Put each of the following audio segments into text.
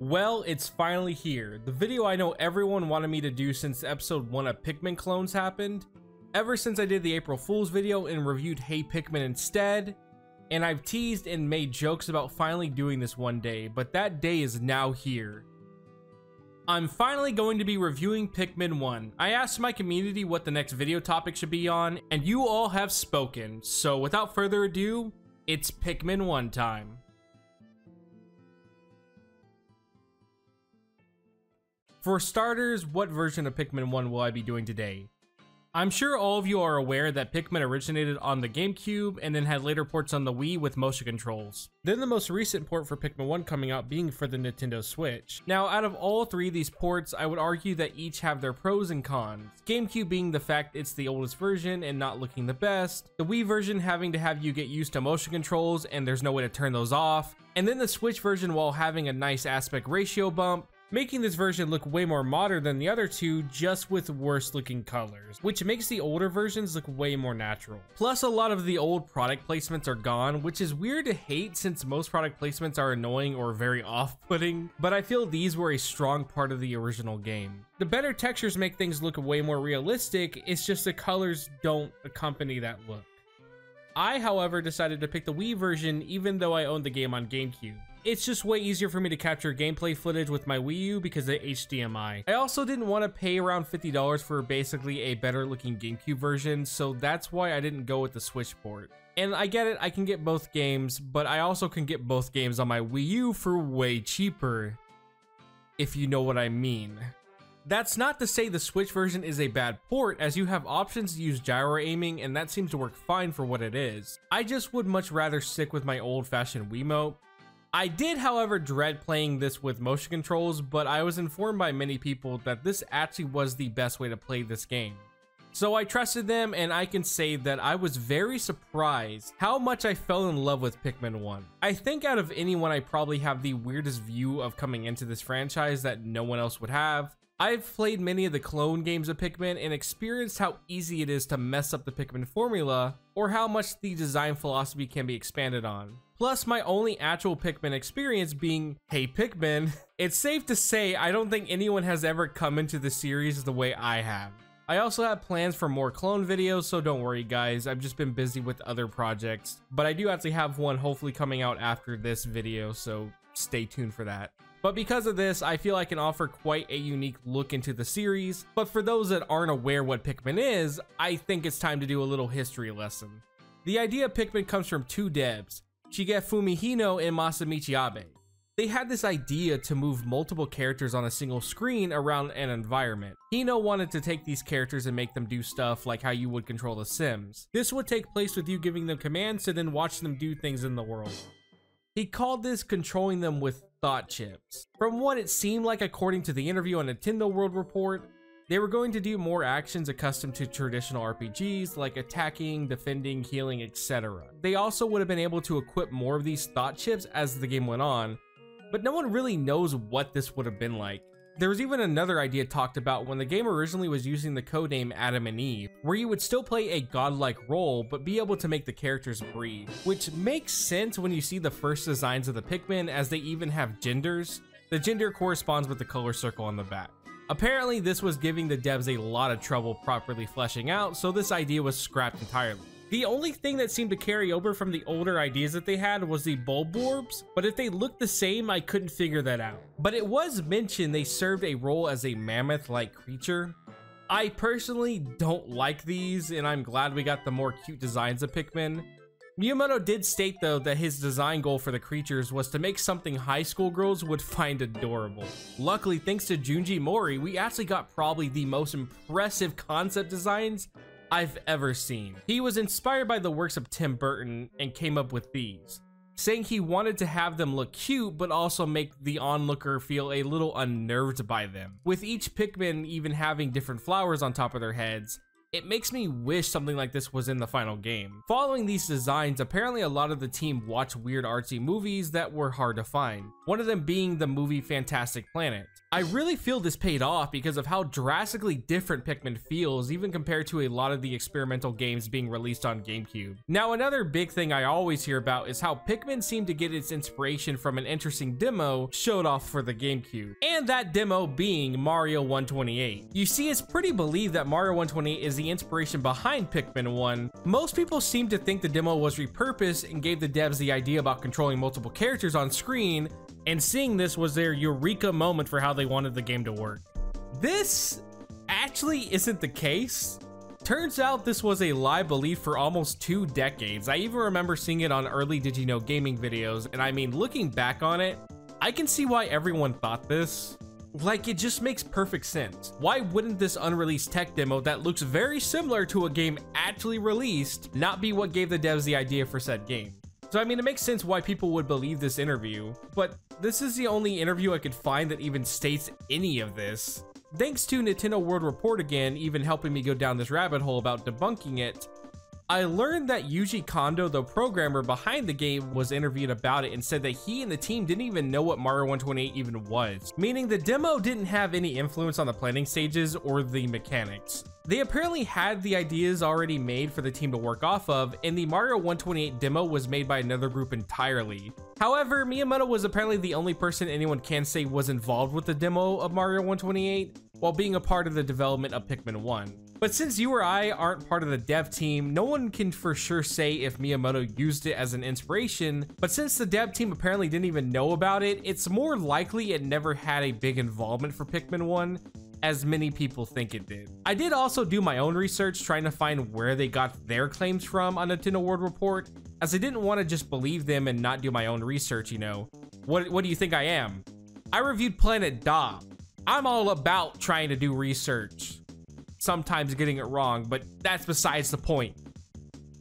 Well, it's finally here. The video I know everyone wanted me to do since episode 1 of Pikmin clones happened. Ever since I did the April Fool's video and reviewed Hey Pikmin instead. And I've teased and made jokes about finally doing this one day, but that day is now here. I'm finally going to be reviewing Pikmin 1. I asked my community what the next video topic should be on, and you all have spoken. So without further ado, it's Pikmin 1 time. For starters, what version of Pikmin 1 will I be doing today? I'm sure all of you are aware that Pikmin originated on the GameCube and then had later ports on the Wii with motion controls. Then the most recent port for Pikmin 1 coming out being for the Nintendo Switch. Now out of all three of these ports, I would argue that each have their pros and cons. GameCube being the fact it's the oldest version and not looking the best, the Wii version having to have you get used to motion controls and there's no way to turn those off, and then the Switch version while having a nice aspect ratio bump, making this version look way more modern than the other two just with worse looking colors, which makes the older versions look way more natural. Plus a lot of the old product placements are gone, which is weird to hate since most product placements are annoying or very off-putting, but I feel these were a strong part of the original game. The better textures make things look way more realistic, it's just the colors don't accompany that look. I, however, decided to pick the Wii version even though I owned the game on GameCube. It's just way easier for me to capture gameplay footage with my Wii U because of HDMI. I also didn't want to pay around $50 for basically a better looking GameCube version, so that's why I didn't go with the Switch port. And I get it, I can get both games, but I also can get both games on my Wii U for way cheaper. If you know what I mean. That's not to say the Switch version is a bad port, as you have options to use gyro aiming and that seems to work fine for what it is. I just would much rather stick with my old-fashioned Wiimote, I did, however, dread playing this with motion controls, but I was informed by many people that this actually was the best way to play this game. So I trusted them and I can say that I was very surprised how much I fell in love with Pikmin 1. I think out of anyone I probably have the weirdest view of coming into this franchise that no one else would have. I've played many of the clone games of Pikmin and experienced how easy it is to mess up the Pikmin formula or how much the design philosophy can be expanded on. Plus my only actual Pikmin experience being Hey Pikmin, it's safe to say I don't think anyone has ever come into the series the way I have. I also have plans for more clone videos, so don't worry guys, I've just been busy with other projects. But I do actually have one hopefully coming out after this video, so stay tuned for that. But because of this, I feel I can offer quite a unique look into the series. But for those that aren't aware what Pikmin is, I think it's time to do a little history lesson. The idea of Pikmin comes from two devs, Shigefumi Hino and Masamichi Abe. They had this idea to move multiple characters on a single screen around an environment. Hino wanted to take these characters and make them do stuff like how you would control the Sims. This would take place with you giving them commands to then watch them do things in the world. He called this controlling them with thought chips. From what it seemed like according to the interview on Nintendo World Report, they were going to do more actions accustomed to traditional RPGs like attacking, defending, healing, etc. They also would have been able to equip more of these thought chips as the game went on, but no one really knows what this would have been like. There was even another idea talked about when the game originally was using the codename Adam and Eve, where you would still play a godlike role but be able to make the characters breathe, which makes sense when you see the first designs of the Pikmin as they even have genders. The gender corresponds with the color circle on the back. Apparently, this was giving the devs a lot of trouble properly fleshing out, so this idea was scrapped entirely. The only thing that seemed to carry over from the older ideas that they had was the Bulborbs, but if they looked the same, I couldn't figure that out. But it was mentioned they served a role as a mammoth-like creature. I personally don't like these, and I'm glad we got the more cute designs of Pikmin. Miyamoto did state though that his design goal for the creatures was to make something high school girls would find adorable. Luckily, thanks to Junji Mori, we actually got probably the most impressive concept designs I've ever seen. He was inspired by the works of Tim Burton and came up with these, saying he wanted to have them look cute but also make the onlooker feel a little unnerved by them. With each Pikmin even having different flowers on top of their heads, it makes me wish something like this was in the final game. Following these designs, apparently a lot of the team watched weird artsy movies that were hard to find, one of them being the movie Fantastic Planet. I really feel this paid off because of how drastically different Pikmin feels even compared to a lot of the experimental games being released on GameCube. Now another big thing I always hear about is how Pikmin seemed to get its inspiration from an interesting demo showed off for the GameCube, and that demo being Mario 128. You see, it's pretty believed that Mario 128 is the inspiration behind Pikmin 1. Most people seem to think the demo was repurposed and gave the devs the idea about controlling multiple characters on screen, and seeing this was their eureka moment for how they wanted the game to work. This actually isn't the case. Turns out this was a lie belief for almost two decades. I even remember seeing it on early Did You Know gaming videos, and I mean, looking back on it, I can see why everyone thought this. Like, it just makes perfect sense. Why wouldn't this unreleased tech demo that looks very similar to a game actually released not be what gave the devs the idea for said game? So I mean, it makes sense why people would believe this interview, but this is the only interview I could find that even states any of this. Thanks to Nintendo World Report again, even helping me go down this rabbit hole about debunking it, I learned that Yuji Kondo, the programmer behind the game, was interviewed about it and said that he and the team didn't even know what Mario 128 even was, meaning the demo didn't have any influence on the planning stages or the mechanics. They apparently had the ideas already made for the team to work off of, and the Mario 128 demo was made by another group entirely. However, Miyamoto was apparently the only person anyone can say was involved with the demo of Mario 128, while being a part of the development of Pikmin 1. But since you or I aren't part of the dev team, no one can for sure say if Miyamoto used it as an inspiration, but since the dev team apparently didn't even know about it, it's more likely it never had a big involvement for Pikmin 1, as many people think it did. I did also do my own research trying to find where they got their claims from on a Nintendo World Report, as I didn't want to just believe them and not do my own research, you know. What, what do you think I am? I reviewed Planet Dom. I'm all about trying to do research sometimes getting it wrong, but that's besides the point.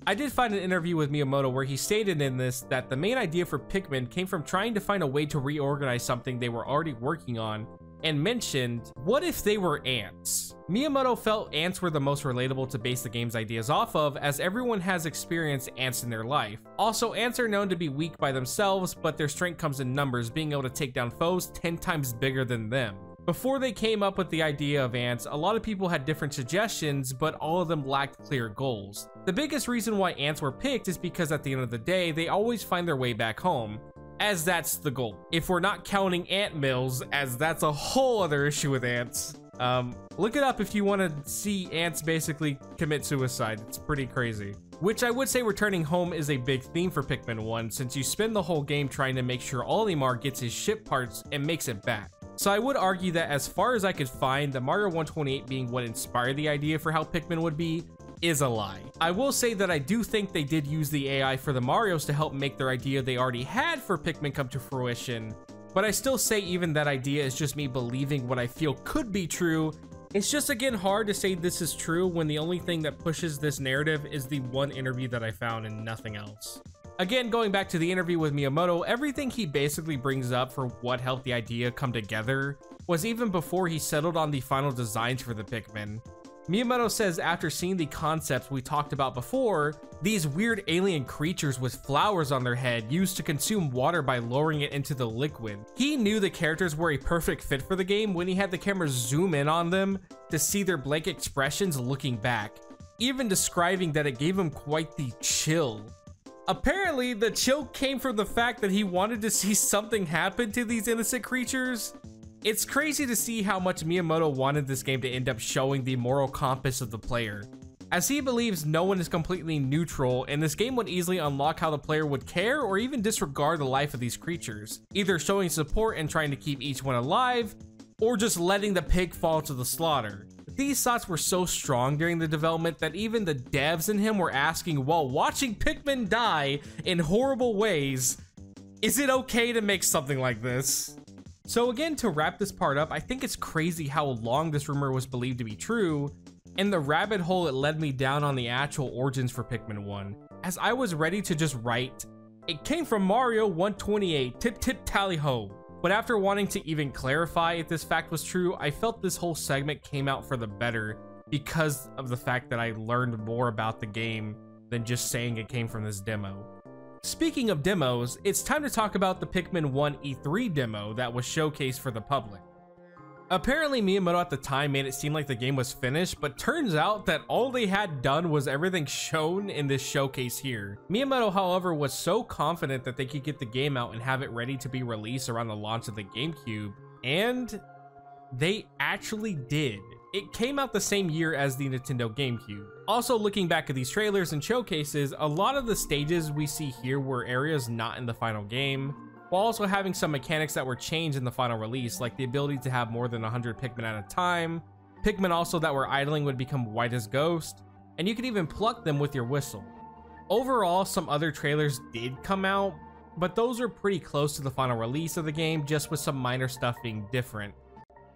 I did find an interview with Miyamoto where he stated in this that the main idea for Pikmin came from trying to find a way to reorganize something they were already working on and mentioned, what if they were ants? Miyamoto felt ants were the most relatable to base the game's ideas off of as everyone has experienced ants in their life. Also, ants are known to be weak by themselves, but their strength comes in numbers, being able to take down foes 10 times bigger than them. Before they came up with the idea of ants, a lot of people had different suggestions, but all of them lacked clear goals. The biggest reason why ants were picked is because at the end of the day, they always find their way back home, as that's the goal. If we're not counting ant mills, as that's a whole other issue with ants. Um, look it up if you want to see ants basically commit suicide. It's pretty crazy. Which I would say returning home is a big theme for Pikmin 1, since you spend the whole game trying to make sure Olimar gets his ship parts and makes it back. So I would argue that as far as I could find, the Mario 128 being what inspired the idea for how Pikmin would be is a lie. I will say that I do think they did use the AI for the Marios to help make their idea they already had for Pikmin come to fruition, but I still say even that idea is just me believing what I feel could be true. It's just again hard to say this is true when the only thing that pushes this narrative is the one interview that I found and nothing else. Again, going back to the interview with Miyamoto, everything he basically brings up for what helped the idea come together was even before he settled on the final designs for the Pikmin. Miyamoto says after seeing the concepts we talked about before, these weird alien creatures with flowers on their head used to consume water by lowering it into the liquid. He knew the characters were a perfect fit for the game when he had the camera zoom in on them to see their blank expressions looking back, even describing that it gave him quite the chill. Apparently, the chill came from the fact that he wanted to see something happen to these innocent creatures. It's crazy to see how much Miyamoto wanted this game to end up showing the moral compass of the player, as he believes no one is completely neutral and this game would easily unlock how the player would care or even disregard the life of these creatures, either showing support and trying to keep each one alive, or just letting the pig fall to the slaughter. These thoughts were so strong during the development that even the devs in him were asking while watching Pikmin die in horrible ways, is it okay to make something like this? So again, to wrap this part up, I think it's crazy how long this rumor was believed to be true, and the rabbit hole it led me down on the actual origins for Pikmin 1. As I was ready to just write, it came from Mario 128, tip tip tally ho. But after wanting to even clarify if this fact was true, I felt this whole segment came out for the better because of the fact that I learned more about the game than just saying it came from this demo. Speaking of demos, it's time to talk about the Pikmin 1 E3 demo that was showcased for the public. Apparently Miyamoto at the time made it seem like the game was finished, but turns out that all they had done was everything shown in this showcase here. Miyamoto, however, was so confident that they could get the game out and have it ready to be released around the launch of the GameCube, and they actually did. It came out the same year as the Nintendo GameCube. Also, looking back at these trailers and showcases, a lot of the stages we see here were areas not in the final game, while also having some mechanics that were changed in the final release, like the ability to have more than 100 Pikmin at a time, Pikmin also that were idling would become white as ghost, and you could even pluck them with your whistle. Overall, some other trailers did come out, but those are pretty close to the final release of the game, just with some minor stuff being different.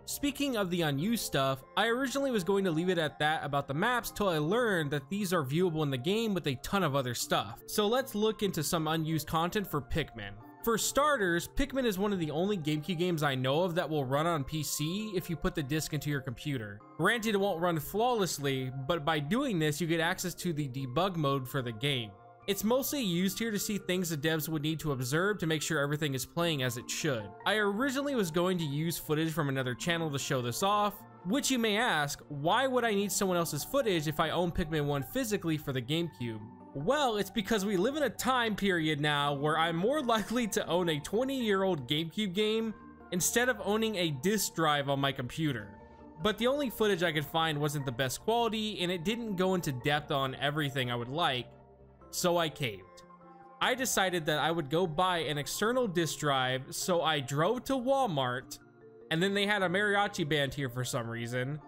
Speaking of the unused stuff, I originally was going to leave it at that about the maps till I learned that these are viewable in the game with a ton of other stuff. So let's look into some unused content for Pikmin. For starters, Pikmin is one of the only GameCube games I know of that will run on PC if you put the disc into your computer. Granted, it won't run flawlessly, but by doing this, you get access to the debug mode for the game. It's mostly used here to see things the devs would need to observe to make sure everything is playing as it should. I originally was going to use footage from another channel to show this off, which you may ask, why would I need someone else's footage if I own Pikmin 1 physically for the GameCube? Well, it's because we live in a time period now where I'm more likely to own a 20 year old GameCube game instead of owning a disk drive on my computer. But the only footage I could find wasn't the best quality and it didn't go into depth on everything I would like, so I caved. I decided that I would go buy an external disk drive, so I drove to Walmart, and then they had a mariachi band here for some reason.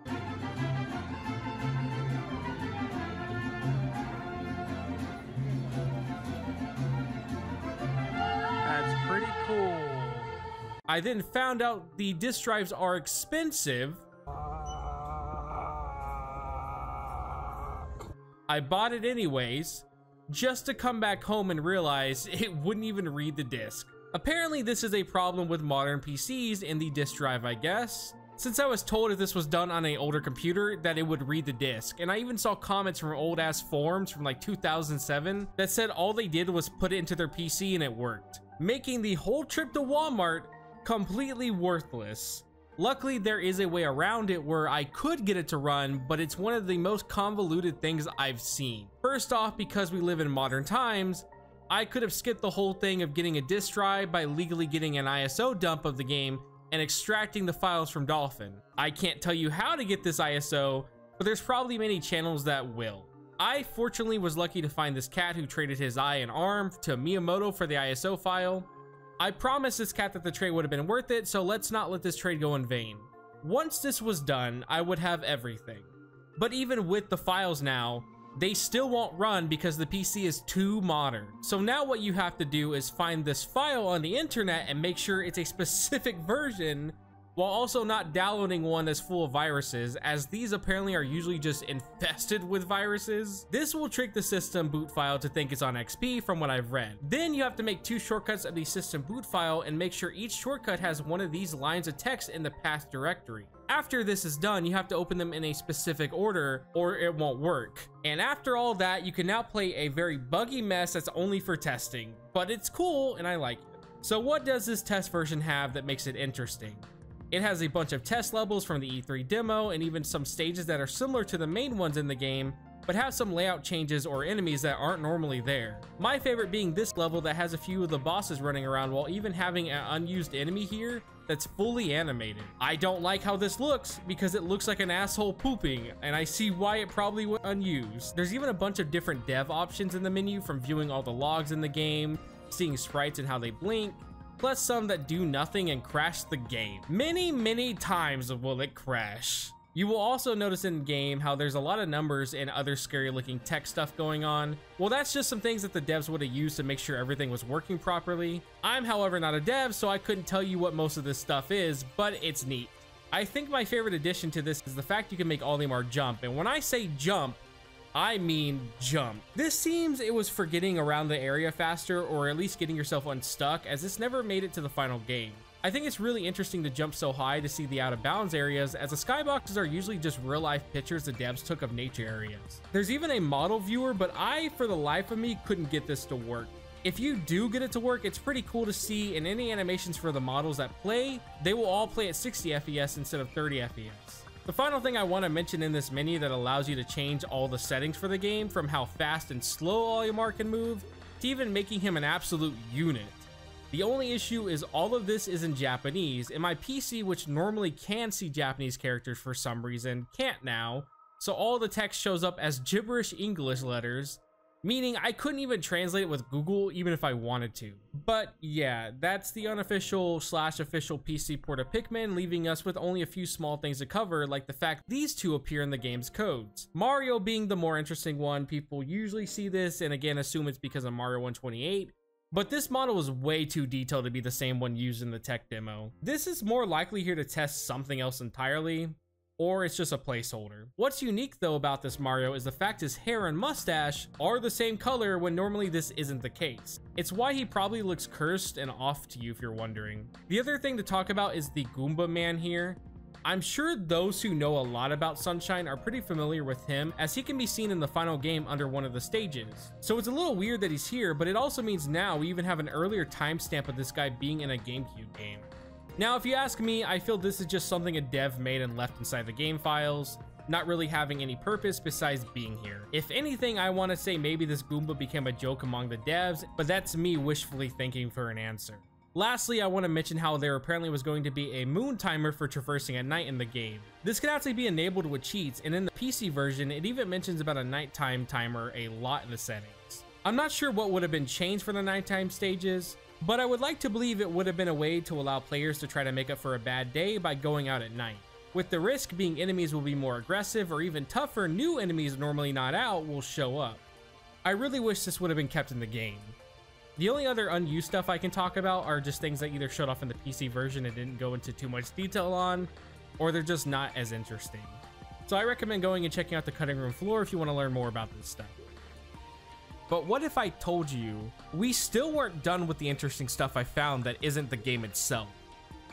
I then found out the disk drives are expensive. I bought it anyways, just to come back home and realize it wouldn't even read the disk. Apparently this is a problem with modern PCs and the disk drive I guess, since I was told if this was done on an older computer that it would read the disk, and I even saw comments from old ass forums from like 2007 that said all they did was put it into their PC and it worked, making the whole trip to Walmart completely worthless. Luckily, there is a way around it where I could get it to run, but it's one of the most convoluted things I've seen. First off, because we live in modern times, I could have skipped the whole thing of getting a disk drive by legally getting an ISO dump of the game and extracting the files from Dolphin. I can't tell you how to get this ISO, but there's probably many channels that will. I fortunately was lucky to find this cat who traded his eye and arm to Miyamoto for the ISO file, I promised this cat that the trade would have been worth it, so let's not let this trade go in vain. Once this was done, I would have everything. But even with the files now, they still won't run because the PC is too modern. So now what you have to do is find this file on the internet and make sure it's a specific version while also not downloading one that's full of viruses, as these apparently are usually just infested with viruses. This will trick the system boot file to think it's on XP from what I've read. Then you have to make two shortcuts of the system boot file and make sure each shortcut has one of these lines of text in the path directory. After this is done, you have to open them in a specific order or it won't work. And after all that, you can now play a very buggy mess that's only for testing, but it's cool and I like it. So what does this test version have that makes it interesting? It has a bunch of test levels from the E3 demo and even some stages that are similar to the main ones in the game, but have some layout changes or enemies that aren't normally there. My favorite being this level that has a few of the bosses running around while even having an unused enemy here that's fully animated. I don't like how this looks because it looks like an asshole pooping and I see why it probably went unused. There's even a bunch of different dev options in the menu from viewing all the logs in the game, seeing sprites and how they blink, plus some that do nothing and crash the game. Many, many times will it crash. You will also notice in game how there's a lot of numbers and other scary looking tech stuff going on. Well, that's just some things that the devs would have used to make sure everything was working properly. I'm however not a dev, so I couldn't tell you what most of this stuff is, but it's neat. I think my favorite addition to this is the fact you can make Olimar jump, and when I say jump, I mean jump. This seems it was for getting around the area faster or at least getting yourself unstuck as this never made it to the final game. I think it's really interesting to jump so high to see the out of bounds areas as the skyboxes are usually just real life pictures the devs took of nature areas. There's even a model viewer, but I, for the life of me, couldn't get this to work. If you do get it to work, it's pretty cool to see in any animations for the models that play, they will all play at 60 FPS instead of 30 FPS. The final thing I want to mention in this menu that allows you to change all the settings for the game from how fast and slow Olimar can move to even making him an absolute unit. The only issue is all of this is in Japanese, and my PC, which normally can see Japanese characters for some reason, can't now, so all the text shows up as gibberish English letters, meaning I couldn't even translate it with Google even if I wanted to. But yeah, that's the unofficial slash official PC port of Pikmin, leaving us with only a few small things to cover, like the fact these two appear in the game's codes. Mario being the more interesting one, people usually see this and again assume it's because of Mario 128, but this model is way too detailed to be the same one used in the tech demo. This is more likely here to test something else entirely, or it's just a placeholder. What's unique though about this Mario is the fact his hair and mustache are the same color when normally this isn't the case. It's why he probably looks cursed and off to you if you're wondering. The other thing to talk about is the Goomba man here. I'm sure those who know a lot about Sunshine are pretty familiar with him as he can be seen in the final game under one of the stages. So it's a little weird that he's here, but it also means now we even have an earlier timestamp of this guy being in a GameCube game. Now, if you ask me, I feel this is just something a dev made and left inside the game files, not really having any purpose besides being here. If anything, I want to say maybe this Goomba became a joke among the devs, but that's me wishfully thinking for an answer. Lastly, I want to mention how there apparently was going to be a moon timer for traversing at night in the game. This could actually be enabled with cheats, and in the PC version, it even mentions about a nighttime timer a lot in the settings. I'm not sure what would have been changed for the nighttime stages, but I would like to believe it would have been a way to allow players to try to make up for a bad day by going out at night. With the risk being enemies will be more aggressive or even tougher, new enemies normally not out will show up. I really wish this would have been kept in the game. The only other unused stuff I can talk about are just things that either showed off in the PC version and didn't go into too much detail on, or they're just not as interesting. So I recommend going and checking out the cutting room floor if you want to learn more about this stuff. But what if I told you we still weren't done with the interesting stuff I found that isn't the game itself?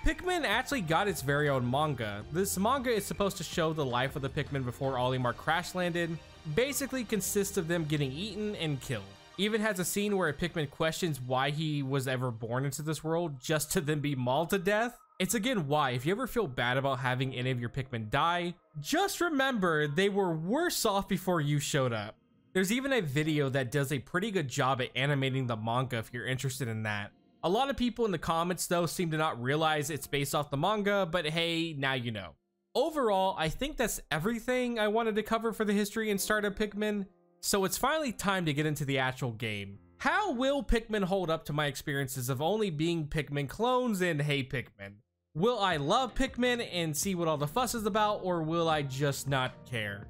Pikmin actually got its very own manga. This manga is supposed to show the life of the Pikmin before Olimar crash landed, basically consists of them getting eaten and killed. Even has a scene where a Pikmin questions why he was ever born into this world just to then be mauled to death. It's again why, if you ever feel bad about having any of your Pikmin die, just remember they were worse off before you showed up. There's even a video that does a pretty good job at animating the manga if you're interested in that. A lot of people in the comments though seem to not realize it's based off the manga, but hey, now you know. Overall, I think that's everything I wanted to cover for the history and start of Pikmin. So it's finally time to get into the actual game. How will Pikmin hold up to my experiences of only being Pikmin clones in Hey Pikmin? Will I love Pikmin and see what all the fuss is about, or will I just not care?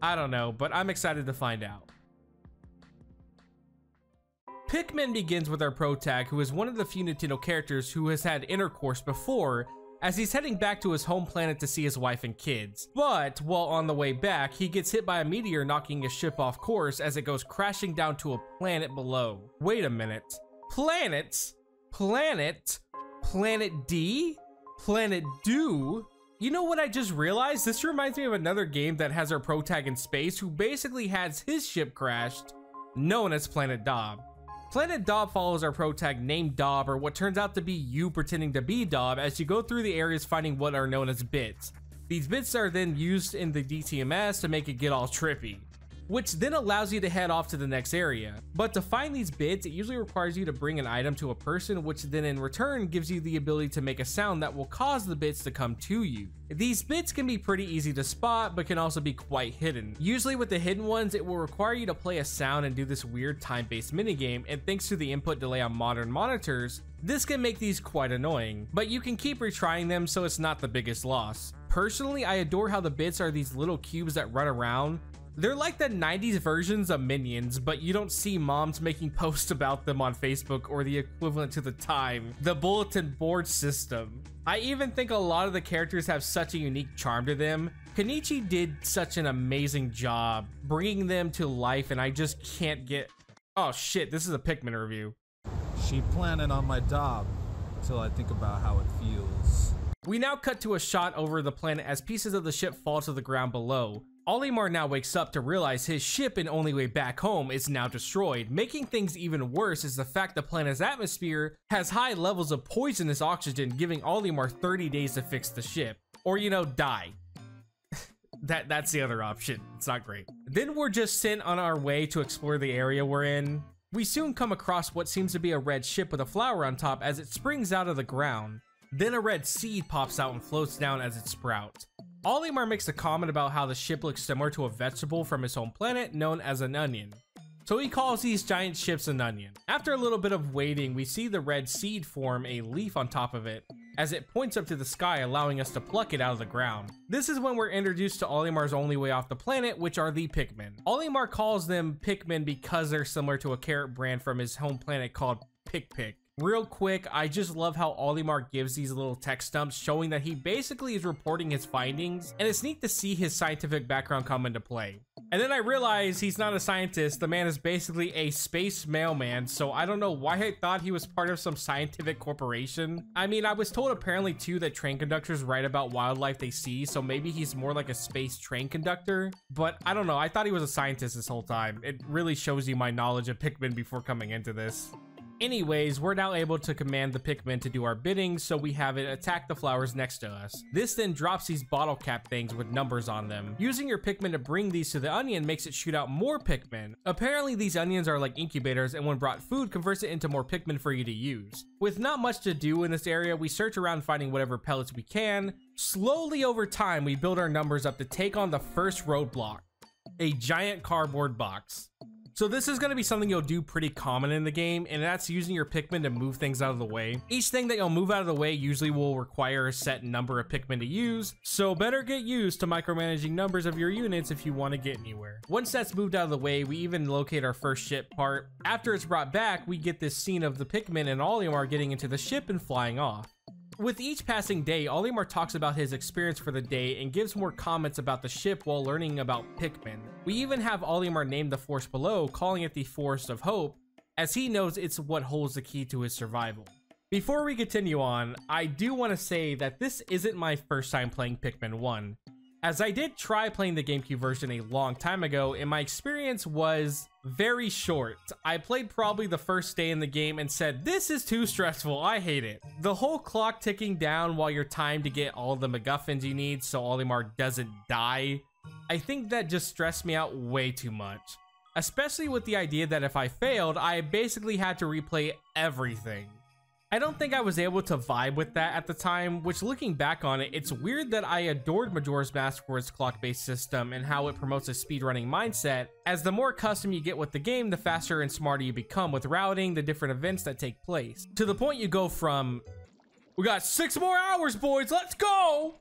I don't know, but I'm excited to find out. Pikmin begins with our protag, who is one of the few Nintendo characters who has had intercourse before, as he's heading back to his home planet to see his wife and kids. But while on the way back, he gets hit by a meteor knocking his ship off course as it goes crashing down to a planet below. Wait a minute. Planets? Planet? Planet D? Planet Do? You know what I just realized? This reminds me of another game that has our protag in space who basically has his ship crashed, known as Planet Daub. Planet Daub follows our protag named Daub, or what turns out to be you pretending to be Daub, as you go through the areas finding what are known as bits. These bits are then used in the DTMS to make it get all trippy which then allows you to head off to the next area. But to find these bits, it usually requires you to bring an item to a person, which then in return gives you the ability to make a sound that will cause the bits to come to you. These bits can be pretty easy to spot, but can also be quite hidden. Usually with the hidden ones, it will require you to play a sound and do this weird time-based minigame, and thanks to the input delay on modern monitors, this can make these quite annoying, but you can keep retrying them so it's not the biggest loss. Personally, I adore how the bits are these little cubes that run around, they're like the 90s versions of Minions, but you don't see moms making posts about them on Facebook or the equivalent to the time, the bulletin board system. I even think a lot of the characters have such a unique charm to them. Kenichi did such an amazing job bringing them to life and I just can't get... Oh shit, this is a Pikmin review. She planning on my Daub. until I think about how it feels. We now cut to a shot over the planet as pieces of the ship fall to the ground below. Olimar now wakes up to realize his ship and only way back home is now destroyed. Making things even worse is the fact the planet's atmosphere has high levels of poisonous oxygen, giving Olimar 30 days to fix the ship. Or, you know, die. that That's the other option. It's not great. Then we're just sent on our way to explore the area we're in. We soon come across what seems to be a red ship with a flower on top as it springs out of the ground. Then a red seed pops out and floats down as it sprouts. Olimar makes a comment about how the ship looks similar to a vegetable from his home planet known as an onion. So he calls these giant ships an onion. After a little bit of waiting, we see the red seed form a leaf on top of it, as it points up to the sky allowing us to pluck it out of the ground. This is when we're introduced to Olimar's only way off the planet, which are the Pikmin. Olimar calls them Pikmin because they're similar to a carrot brand from his home planet called Pikpik. Real quick, I just love how Olimar gives these little text dumps showing that he basically is reporting his findings, and it's neat to see his scientific background come into play. And then I realize he's not a scientist, the man is basically a space mailman, so I don't know why I thought he was part of some scientific corporation. I mean, I was told apparently too that train conductors write about wildlife they see, so maybe he's more like a space train conductor, but I don't know, I thought he was a scientist this whole time. It really shows you my knowledge of Pikmin before coming into this. Anyways, we're now able to command the Pikmin to do our bidding, so we have it attack the flowers next to us. This then drops these bottle cap things with numbers on them. Using your Pikmin to bring these to the onion makes it shoot out more Pikmin. Apparently these onions are like incubators and when brought food converts it into more Pikmin for you to use. With not much to do in this area, we search around finding whatever pellets we can. Slowly over time, we build our numbers up to take on the first roadblock, a giant cardboard box. So this is going to be something you'll do pretty common in the game, and that's using your Pikmin to move things out of the way. Each thing that you'll move out of the way usually will require a set number of Pikmin to use, so better get used to micromanaging numbers of your units if you want to get anywhere. Once that's moved out of the way, we even locate our first ship part. After it's brought back, we get this scene of the Pikmin and Olimar getting into the ship and flying off. With each passing day, Olimar talks about his experience for the day and gives more comments about the ship while learning about Pikmin. We even have Olimar name the force below, calling it the Forest of Hope, as he knows it's what holds the key to his survival. Before we continue on, I do want to say that this isn't my first time playing Pikmin 1 as I did try playing the GameCube version a long time ago, and my experience was very short. I played probably the first day in the game and said, this is too stressful, I hate it. The whole clock ticking down while you're timed to get all the MacGuffins you need so Olimar doesn't die, I think that just stressed me out way too much. Especially with the idea that if I failed, I basically had to replay everything. I don't think I was able to vibe with that at the time, which looking back on it, it's weird that I adored Majora's Mask for its clock-based system and how it promotes a speedrunning mindset, as the more custom you get with the game, the faster and smarter you become with routing the different events that take place. To the point you go from, we got six more hours boys, let's go!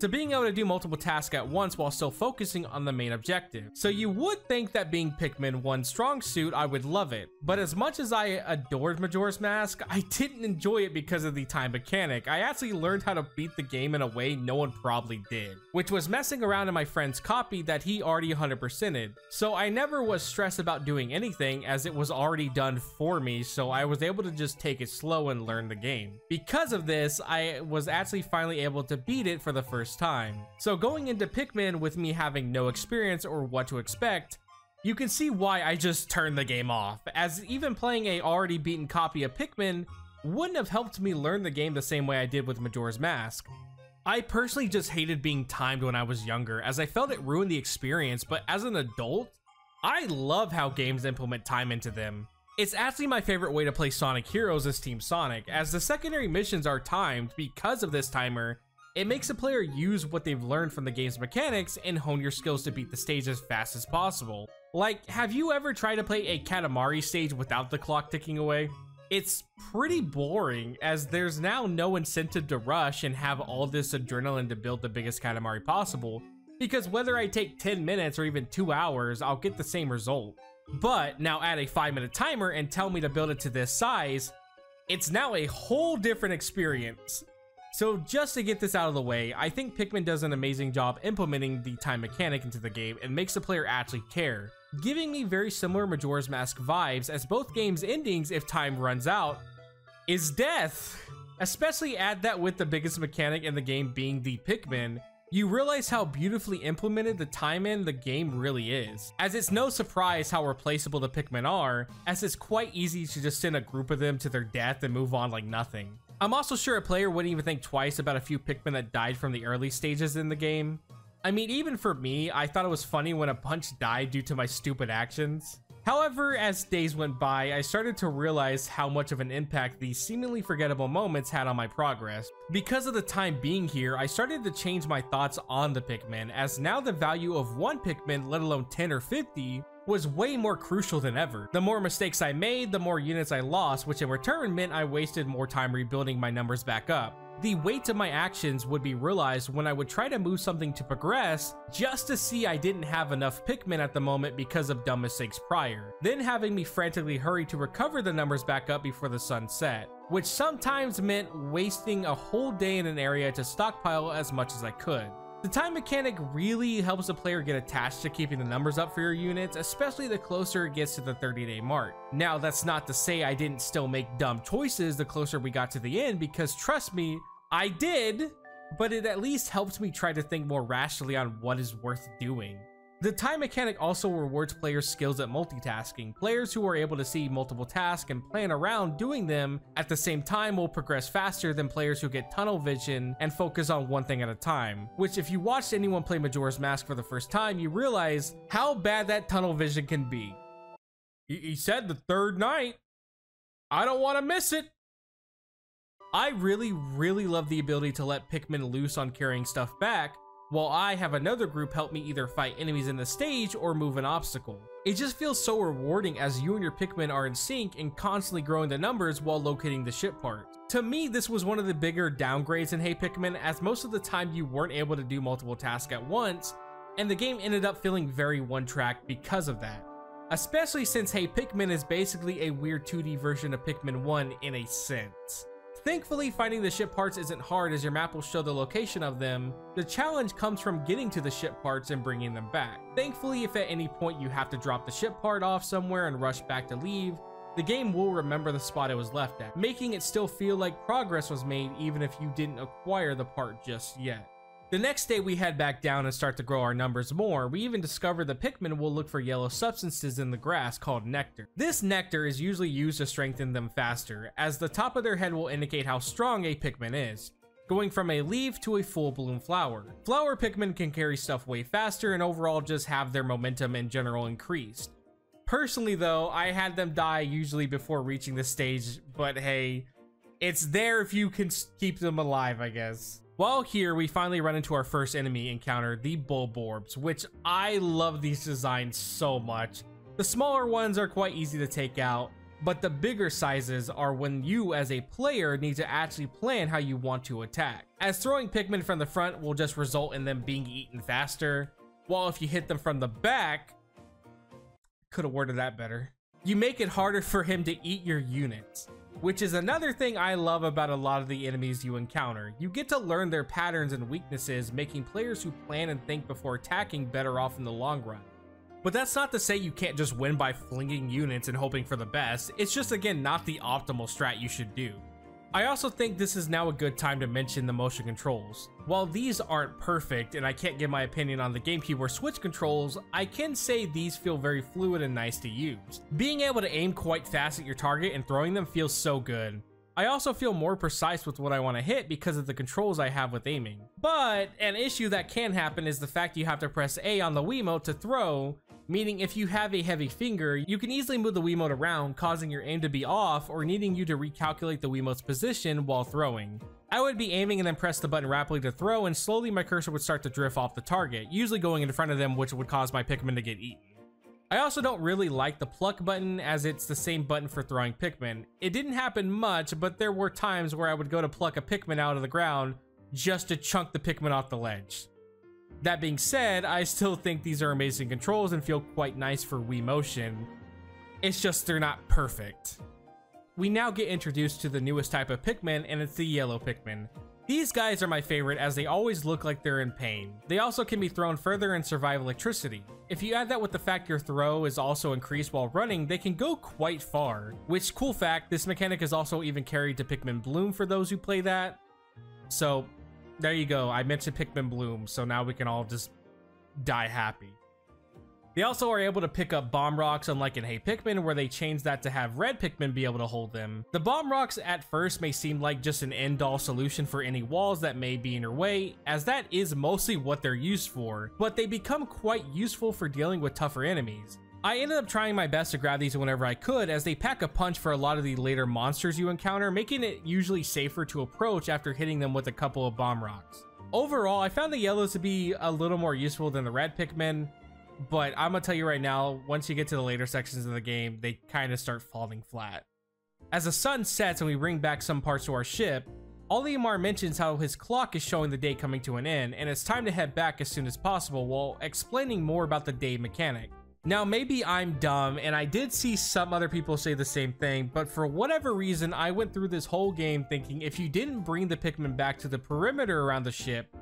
To being able to do multiple tasks at once while still focusing on the main objective. So you would think that being Pikmin 1 strong suit, I would love it. But as much as I adored Majora's Mask, I didn't enjoy it because of the time mechanic. I actually learned how to beat the game in a way no one probably did, which was messing around in my friend's copy that he already 100%ed. So I never was stressed about doing anything as it was already done for me, so I was able to just take it slow and learn the game. Because of this, I was actually finally able to beat it for the first first time. So going into Pikmin with me having no experience or what to expect, you can see why I just turned the game off, as even playing a already beaten copy of Pikmin wouldn't have helped me learn the game the same way I did with Majora's Mask. I personally just hated being timed when I was younger, as I felt it ruined the experience, but as an adult, I love how games implement time into them. It's actually my favorite way to play Sonic Heroes as Team Sonic, as the secondary missions are timed because of this timer, it makes a player use what they've learned from the game's mechanics and hone your skills to beat the stage as fast as possible. Like, have you ever tried to play a Katamari stage without the clock ticking away? It's pretty boring, as there's now no incentive to rush and have all this adrenaline to build the biggest Katamari possible, because whether I take 10 minutes or even 2 hours, I'll get the same result. But now add a 5 minute timer and tell me to build it to this size, it's now a whole different experience. So just to get this out of the way, I think Pikmin does an amazing job implementing the time mechanic into the game and makes the player actually care, giving me very similar Majora's Mask vibes as both games' endings if time runs out is death. Especially add that with the biggest mechanic in the game being the Pikmin, you realize how beautifully implemented the time in the game really is. As it's no surprise how replaceable the Pikmin are, as it's quite easy to just send a group of them to their death and move on like nothing. I'm also sure a player wouldn't even think twice about a few Pikmin that died from the early stages in the game. I mean, even for me, I thought it was funny when a bunch died due to my stupid actions. However, as days went by, I started to realize how much of an impact these seemingly forgettable moments had on my progress. Because of the time being here, I started to change my thoughts on the Pikmin, as now the value of one Pikmin, let alone 10 or 50, was way more crucial than ever. The more mistakes I made, the more units I lost, which in return meant I wasted more time rebuilding my numbers back up. The weight of my actions would be realized when I would try to move something to progress just to see I didn't have enough Pikmin at the moment because of dumb mistakes prior, then having me frantically hurry to recover the numbers back up before the sun set, which sometimes meant wasting a whole day in an area to stockpile as much as I could. The time mechanic really helps the player get attached to keeping the numbers up for your units, especially the closer it gets to the 30 day mark. Now, that's not to say I didn't still make dumb choices the closer we got to the end, because trust me, I did, but it at least helped me try to think more rationally on what is worth doing. The time mechanic also rewards players' skills at multitasking. Players who are able to see multiple tasks and plan around doing them at the same time will progress faster than players who get tunnel vision and focus on one thing at a time. Which if you watched anyone play Majora's Mask for the first time, you realize how bad that tunnel vision can be. He, said the third night. I don't want to miss it. I really, really love the ability to let Pikmin loose on carrying stuff back, while I have another group help me either fight enemies in the stage or move an obstacle. It just feels so rewarding as you and your Pikmin are in sync and constantly growing the numbers while locating the ship part. To me, this was one of the bigger downgrades in Hey Pikmin as most of the time you weren't able to do multiple tasks at once, and the game ended up feeling very one-track because of that. Especially since Hey Pikmin is basically a weird 2D version of Pikmin 1 in a sense. Thankfully, finding the ship parts isn't hard as your map will show the location of them. The challenge comes from getting to the ship parts and bringing them back. Thankfully, if at any point you have to drop the ship part off somewhere and rush back to leave, the game will remember the spot it was left at, making it still feel like progress was made even if you didn't acquire the part just yet. The next day we head back down and start to grow our numbers more. We even discover the Pikmin will look for yellow substances in the grass called nectar. This nectar is usually used to strengthen them faster, as the top of their head will indicate how strong a Pikmin is going from a leaf to a full bloom flower. Flower Pikmin can carry stuff way faster and overall just have their momentum in general increased. Personally though, I had them die usually before reaching this stage, but hey, it's there if you can keep them alive, I guess. While here, we finally run into our first enemy encounter, the Bulborbs, which I love these designs so much. The smaller ones are quite easy to take out, but the bigger sizes are when you as a player need to actually plan how you want to attack. As throwing Pikmin from the front will just result in them being eaten faster, while if you hit them from the back, could have worded that better. You make it harder for him to eat your units which is another thing I love about a lot of the enemies you encounter. You get to learn their patterns and weaknesses, making players who plan and think before attacking better off in the long run. But that's not to say you can't just win by flinging units and hoping for the best, it's just again not the optimal strat you should do. I also think this is now a good time to mention the motion controls. While these aren't perfect and I can't give my opinion on the GameCube or Switch controls, I can say these feel very fluid and nice to use. Being able to aim quite fast at your target and throwing them feels so good. I also feel more precise with what I want to hit because of the controls I have with aiming. But an issue that can happen is the fact you have to press A on the Wiimote to throw, meaning if you have a heavy finger, you can easily move the Wiimote around, causing your aim to be off or needing you to recalculate the Wiimote's position while throwing. I would be aiming and then press the button rapidly to throw and slowly my cursor would start to drift off the target, usually going in front of them which would cause my Pikmin to get eaten. I also don't really like the pluck button as it's the same button for throwing Pikmin. It didn't happen much, but there were times where I would go to pluck a Pikmin out of the ground just to chunk the Pikmin off the ledge. That being said, I still think these are amazing controls and feel quite nice for Wii Motion. It's just they're not perfect. We now get introduced to the newest type of Pikmin and it's the yellow Pikmin. These guys are my favorite as they always look like they're in pain. They also can be thrown further and survive electricity. If you add that with the fact your throw is also increased while running, they can go quite far. Which, cool fact, this mechanic is also even carried to Pikmin Bloom for those who play that. So, there you go. I mentioned Pikmin Bloom, so now we can all just die happy. They also are able to pick up bomb rocks, unlike in Hey Pikmin, where they changed that to have red Pikmin be able to hold them. The bomb rocks at first may seem like just an end-all solution for any walls that may be in your way, as that is mostly what they're used for, but they become quite useful for dealing with tougher enemies. I ended up trying my best to grab these whenever I could, as they pack a punch for a lot of the later monsters you encounter, making it usually safer to approach after hitting them with a couple of bomb rocks. Overall, I found the yellows to be a little more useful than the red Pikmin, but I'm gonna tell you right now, once you get to the later sections of the game, they kind of start falling flat. As the sun sets and we bring back some parts to our ship, Olimar mentions how his clock is showing the day coming to an end, and it's time to head back as soon as possible while explaining more about the day mechanic. Now, maybe I'm dumb, and I did see some other people say the same thing, but for whatever reason, I went through this whole game thinking if you didn't bring the Pikmin back to the perimeter around the ship,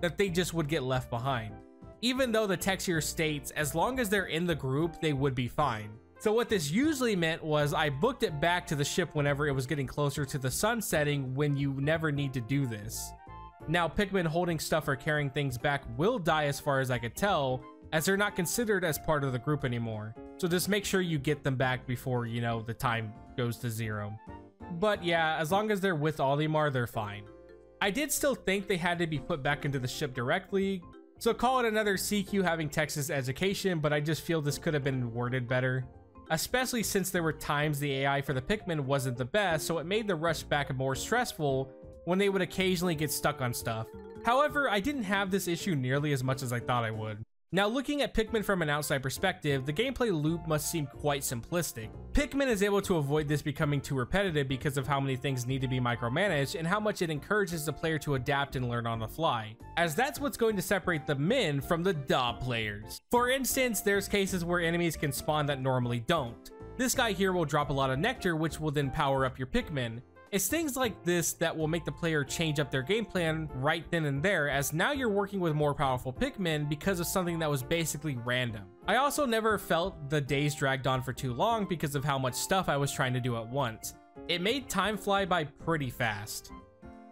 that they just would get left behind even though the text here states as long as they're in the group, they would be fine. So what this usually meant was I booked it back to the ship whenever it was getting closer to the sun setting when you never need to do this. Now Pikmin holding stuff or carrying things back will die as far as I could tell, as they're not considered as part of the group anymore. So just make sure you get them back before, you know, the time goes to zero. But yeah, as long as they're with Olimar, they're fine. I did still think they had to be put back into the ship directly, so call it another CQ having Texas education, but I just feel this could have been worded better. Especially since there were times the AI for the Pikmin wasn't the best, so it made the rush back more stressful when they would occasionally get stuck on stuff. However, I didn't have this issue nearly as much as I thought I would. Now looking at Pikmin from an outside perspective, the gameplay loop must seem quite simplistic. Pikmin is able to avoid this becoming too repetitive because of how many things need to be micromanaged and how much it encourages the player to adapt and learn on the fly, as that's what's going to separate the min from the da players. For instance, there's cases where enemies can spawn that normally don't. This guy here will drop a lot of nectar which will then power up your Pikmin, it's things like this that will make the player change up their game plan right then and there, as now you're working with more powerful Pikmin because of something that was basically random. I also never felt the days dragged on for too long because of how much stuff I was trying to do at once. It made time fly by pretty fast.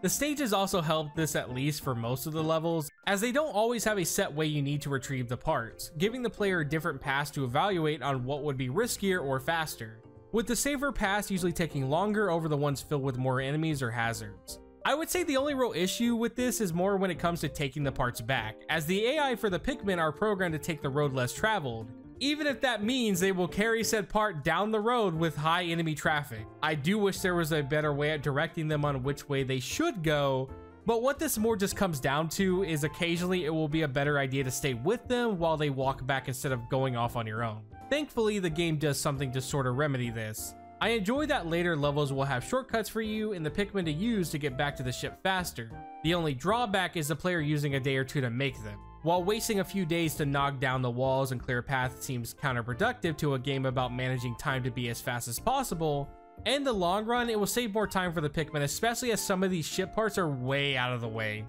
The stages also help this at least for most of the levels, as they don't always have a set way you need to retrieve the parts, giving the player different paths to evaluate on what would be riskier or faster with the safer paths usually taking longer over the ones filled with more enemies or hazards. I would say the only real issue with this is more when it comes to taking the parts back, as the AI for the Pikmin are programmed to take the road less traveled, even if that means they will carry said part down the road with high enemy traffic. I do wish there was a better way at directing them on which way they should go, but what this more just comes down to is occasionally it will be a better idea to stay with them while they walk back instead of going off on your own. Thankfully, the game does something to sort of remedy this. I enjoy that later levels will have shortcuts for you and the Pikmin to use to get back to the ship faster. The only drawback is the player using a day or two to make them. While wasting a few days to knock down the walls and clear paths seems counterproductive to a game about managing time to be as fast as possible, in the long run, it will save more time for the Pikmin, especially as some of these ship parts are way out of the way.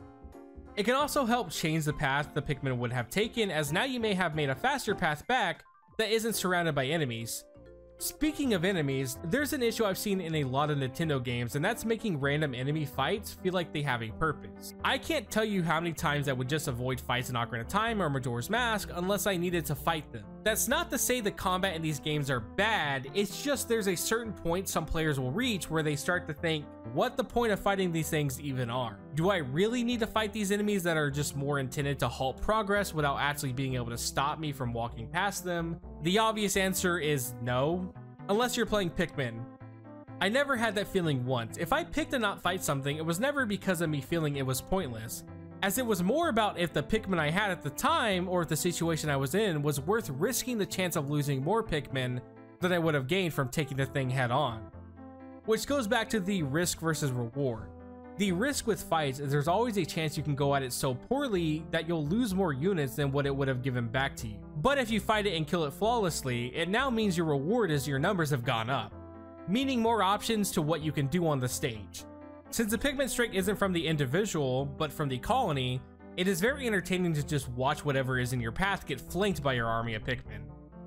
It can also help change the path the Pikmin would have taken, as now you may have made a faster path back, that isn't surrounded by enemies. Speaking of enemies, there's an issue I've seen in a lot of Nintendo games, and that's making random enemy fights feel like they have a purpose. I can't tell you how many times I would just avoid fights in Ocarina of Time or Majora's Mask unless I needed to fight them. That's not to say the combat in these games are bad, it's just there's a certain point some players will reach where they start to think, what the point of fighting these things even are? Do I really need to fight these enemies that are just more intended to halt progress without actually being able to stop me from walking past them? The obvious answer is no, unless you're playing Pikmin. I never had that feeling once. If I picked to not fight something, it was never because of me feeling it was pointless, as it was more about if the Pikmin I had at the time or if the situation I was in was worth risking the chance of losing more Pikmin than I would have gained from taking the thing head on. Which goes back to the risk versus reward. The risk with fights is there's always a chance you can go at it so poorly that you'll lose more units than what it would have given back to you. But if you fight it and kill it flawlessly, it now means your reward is your numbers have gone up, meaning more options to what you can do on the stage. Since the Pikmin strike isn't from the individual, but from the colony, it is very entertaining to just watch whatever is in your path get flanked by your army of Pikmin.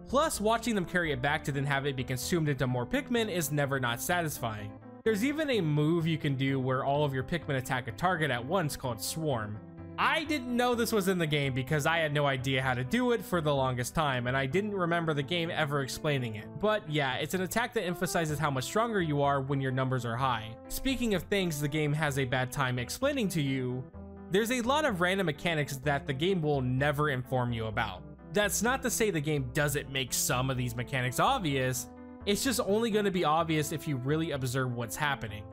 Plus, watching them carry it back to then have it be consumed into more Pikmin is never not satisfying. There's even a move you can do where all of your Pikmin attack a target at once called Swarm. I didn't know this was in the game because I had no idea how to do it for the longest time, and I didn't remember the game ever explaining it. But yeah, it's an attack that emphasizes how much stronger you are when your numbers are high. Speaking of things the game has a bad time explaining to you, there's a lot of random mechanics that the game will never inform you about. That's not to say the game doesn't make some of these mechanics obvious, it's just only going to be obvious if you really observe what's happening.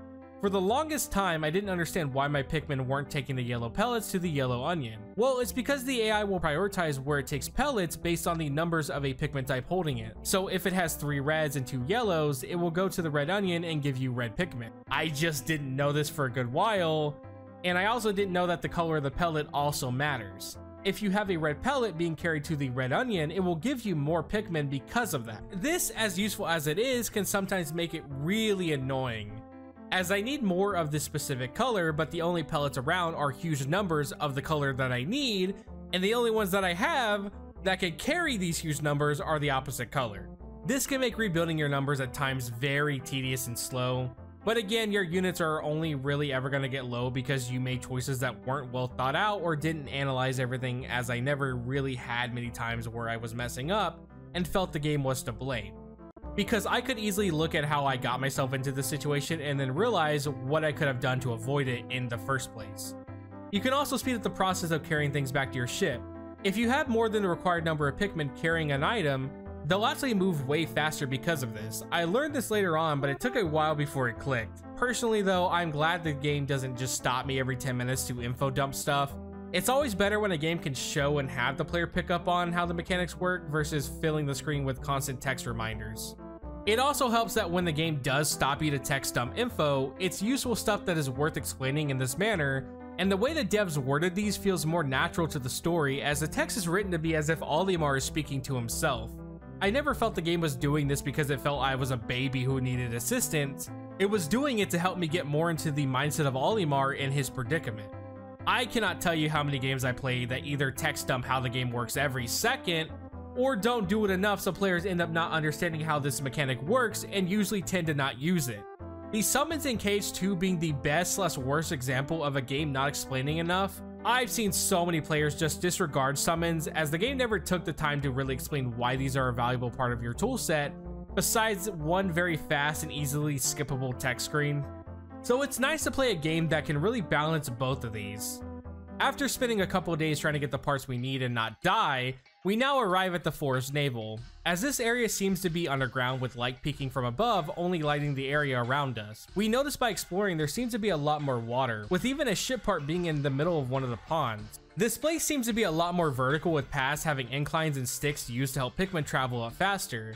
For the longest time, I didn't understand why my Pikmin weren't taking the yellow pellets to the yellow onion. Well, it's because the AI will prioritize where it takes pellets based on the numbers of a Pikmin type holding it. So if it has three reds and two yellows, it will go to the red onion and give you red Pikmin. I just didn't know this for a good while, and I also didn't know that the color of the pellet also matters. If you have a red pellet being carried to the red onion, it will give you more Pikmin because of that. This, as useful as it is, can sometimes make it really annoying as I need more of this specific color, but the only pellets around are huge numbers of the color that I need, and the only ones that I have that can carry these huge numbers are the opposite color. This can make rebuilding your numbers at times very tedious and slow, but again, your units are only really ever going to get low because you made choices that weren't well thought out or didn't analyze everything as I never really had many times where I was messing up and felt the game was to blame because I could easily look at how I got myself into the situation and then realize what I could have done to avoid it in the first place. You can also speed up the process of carrying things back to your ship. If you have more than the required number of Pikmin carrying an item, they'll actually move way faster because of this. I learned this later on, but it took a while before it clicked. Personally though, I'm glad the game doesn't just stop me every 10 minutes to info dump stuff. It's always better when a game can show and have the player pick up on how the mechanics work versus filling the screen with constant text reminders. It also helps that when the game does stop you to text dump info, it's useful stuff that is worth explaining in this manner, and the way the devs worded these feels more natural to the story as the text is written to be as if Olimar is speaking to himself. I never felt the game was doing this because it felt I was a baby who needed assistance, it was doing it to help me get more into the mindset of Olimar and his predicament. I cannot tell you how many games I played that either text dump how the game works every second, or don't do it enough so players end up not understanding how this mechanic works and usually tend to not use it. The summons in KH2 being the best slash worst example of a game not explaining enough, I've seen so many players just disregard summons as the game never took the time to really explain why these are a valuable part of your toolset, besides one very fast and easily skippable text screen. So it's nice to play a game that can really balance both of these. After spending a couple days trying to get the parts we need and not die, we now arrive at the Forest Navel, as this area seems to be underground with light peeking from above only lighting the area around us. We notice by exploring there seems to be a lot more water, with even a ship part being in the middle of one of the ponds. This place seems to be a lot more vertical with paths having inclines and sticks used to help Pikmin travel up faster.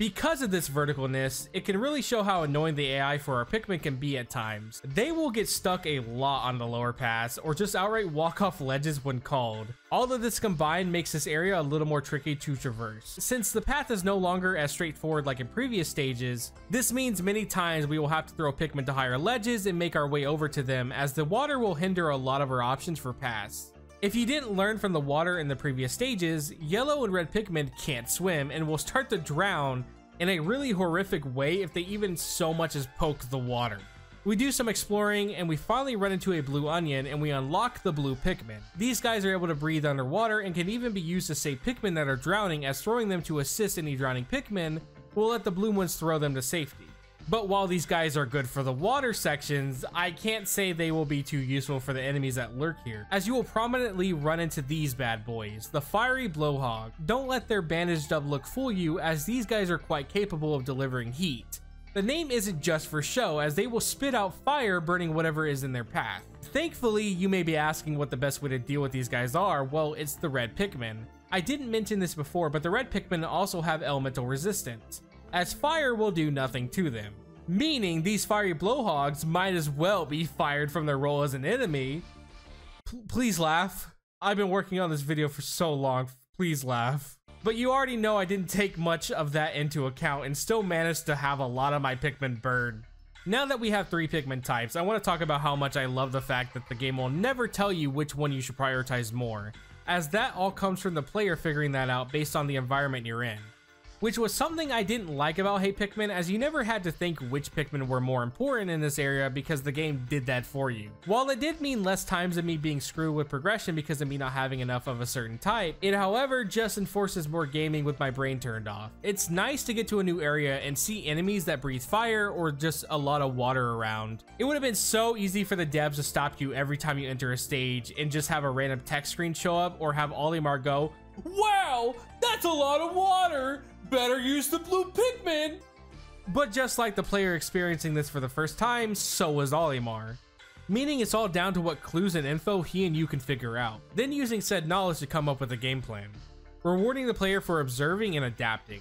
Because of this verticalness, it can really show how annoying the AI for our Pikmin can be at times. They will get stuck a lot on the lower paths, or just outright walk off ledges when called. All of this combined makes this area a little more tricky to traverse. Since the path is no longer as straightforward like in previous stages, this means many times we will have to throw Pikmin to higher ledges and make our way over to them as the water will hinder a lot of our options for paths. If you didn't learn from the water in the previous stages, yellow and red Pikmin can't swim and will start to drown in a really horrific way if they even so much as poke the water. We do some exploring and we finally run into a blue onion and we unlock the blue Pikmin. These guys are able to breathe underwater and can even be used to save Pikmin that are drowning as throwing them to assist any drowning Pikmin will let the blue ones throw them to safety. But while these guys are good for the water sections, I can't say they will be too useful for the enemies that lurk here, as you will prominently run into these bad boys, the fiery blowhog. Don't let their bandaged up look fool you, as these guys are quite capable of delivering heat. The name isn't just for show, as they will spit out fire burning whatever is in their path. Thankfully, you may be asking what the best way to deal with these guys are, well, it's the red Pikmin. I didn't mention this before, but the red Pikmin also have elemental resistance as fire will do nothing to them. Meaning these fiery blowhogs might as well be fired from their role as an enemy. P please laugh. I've been working on this video for so long, please laugh. But you already know I didn't take much of that into account and still managed to have a lot of my Pikmin burn. Now that we have three Pikmin types, I want to talk about how much I love the fact that the game will never tell you which one you should prioritize more, as that all comes from the player figuring that out based on the environment you're in which was something I didn't like about Hey Pikmin as you never had to think which Pikmin were more important in this area because the game did that for you. While it did mean less times of me being screwed with progression because of me not having enough of a certain type, it however just enforces more gaming with my brain turned off. It's nice to get to a new area and see enemies that breathe fire or just a lot of water around. It would have been so easy for the devs to stop you every time you enter a stage and just have a random text screen show up or have Olimar go, Wow, that's a lot of water! Better use the blue Pikmin! But just like the player experiencing this for the first time, so was Olimar. Meaning it's all down to what clues and info he and you can figure out, then using said knowledge to come up with a game plan. Rewarding the player for observing and adapting.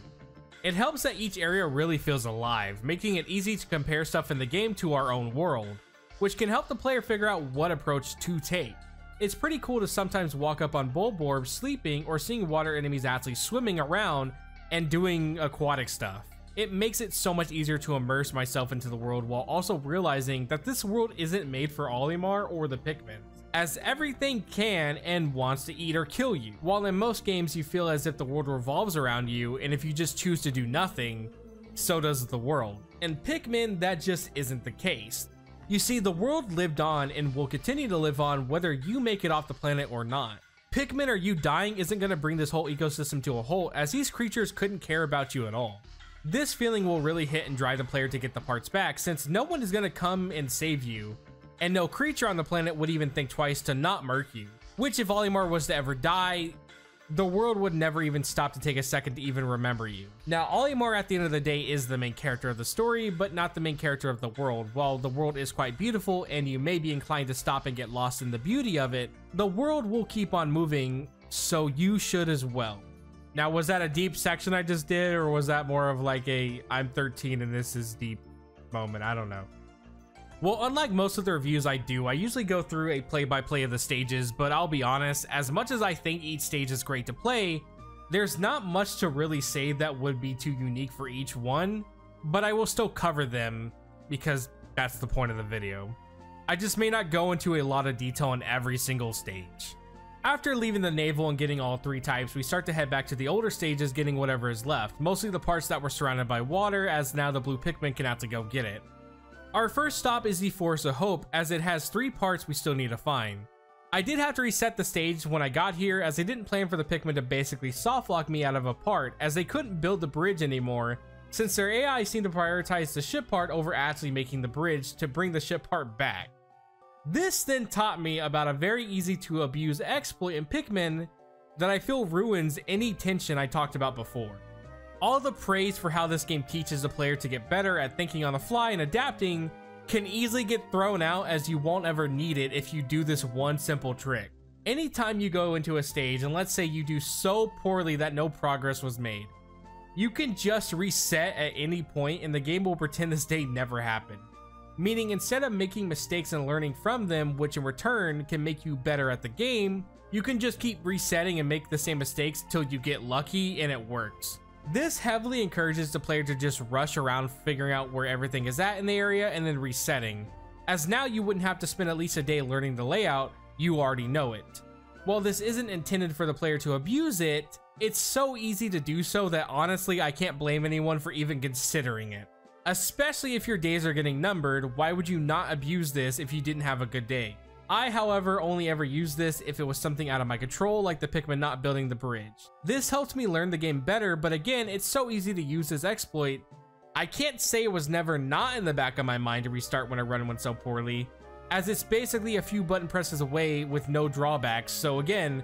It helps that each area really feels alive, making it easy to compare stuff in the game to our own world, which can help the player figure out what approach to take. It's pretty cool to sometimes walk up on Bulborb sleeping or seeing water enemies actually swimming around and doing aquatic stuff. It makes it so much easier to immerse myself into the world while also realizing that this world isn't made for Olimar or the Pikmin, as everything can and wants to eat or kill you. While in most games you feel as if the world revolves around you and if you just choose to do nothing, so does the world. In Pikmin, that just isn't the case. You see, the world lived on and will continue to live on whether you make it off the planet or not. Pikmin or you dying isn't going to bring this whole ecosystem to a halt as these creatures couldn't care about you at all. This feeling will really hit and drive the player to get the parts back since no one is going to come and save you, and no creature on the planet would even think twice to not murk you. Which if Olimar was to ever die, the world would never even stop to take a second to even remember you. Now, Olimar at the end of the day is the main character of the story, but not the main character of the world. While the world is quite beautiful and you may be inclined to stop and get lost in the beauty of it, the world will keep on moving, so you should as well. Now, was that a deep section I just did, or was that more of like a I'm 13 and this is deep moment? I don't know. Well, unlike most of the reviews I do, I usually go through a play-by-play -play of the stages, but I'll be honest, as much as I think each stage is great to play, there's not much to really say that would be too unique for each one, but I will still cover them because that's the point of the video. I just may not go into a lot of detail on every single stage. After leaving the navel and getting all three types, we start to head back to the older stages getting whatever is left, mostly the parts that were surrounded by water as now the blue Pikmin can have to go get it. Our first stop is the Forest of Hope, as it has three parts we still need to find. I did have to reset the stage when I got here, as I didn't plan for the Pikmin to basically softlock me out of a part, as they couldn't build the bridge anymore, since their AI seemed to prioritize the ship part over actually making the bridge to bring the ship part back. This then taught me about a very easy to abuse exploit in Pikmin that I feel ruins any tension I talked about before. All the praise for how this game teaches the player to get better at thinking on the fly and adapting can easily get thrown out as you won't ever need it if you do this one simple trick. Anytime you go into a stage and let's say you do so poorly that no progress was made, you can just reset at any point and the game will pretend this day never happened. Meaning instead of making mistakes and learning from them, which in return can make you better at the game, you can just keep resetting and make the same mistakes till you get lucky and it works. This heavily encourages the player to just rush around figuring out where everything is at in the area and then resetting, as now you wouldn't have to spend at least a day learning the layout, you already know it. While this isn't intended for the player to abuse it, it's so easy to do so that honestly I can't blame anyone for even considering it. Especially if your days are getting numbered, why would you not abuse this if you didn't have a good day? I, however, only ever used this if it was something out of my control, like the Pikmin not building the bridge. This helped me learn the game better, but again, it's so easy to use this exploit. I can't say it was never not in the back of my mind to restart when a run went so poorly, as it's basically a few button presses away with no drawbacks, so again,